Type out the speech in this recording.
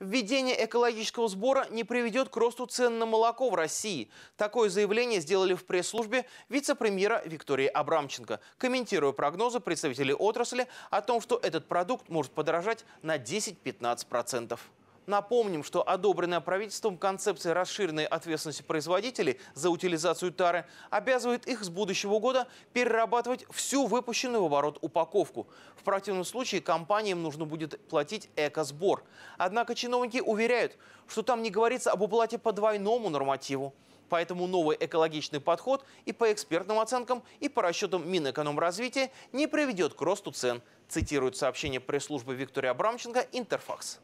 Введение экологического сбора не приведет к росту цен на молоко в России. Такое заявление сделали в пресс-службе вице-премьера Виктории Абрамченко, комментируя прогнозы представителей отрасли о том, что этот продукт может подорожать на 10-15%. Напомним, что одобренная правительством концепция расширенной ответственности производителей за утилизацию тары обязывает их с будущего года перерабатывать всю выпущенную в оборот упаковку. В противном случае компаниям нужно будет платить экосбор. Однако чиновники уверяют, что там не говорится об уплате по двойному нормативу. Поэтому новый экологичный подход и по экспертным оценкам, и по расчетам Минэкономразвития не приведет к росту цен, цитирует сообщение пресс-службы Виктория Абрамченко «Интерфакс».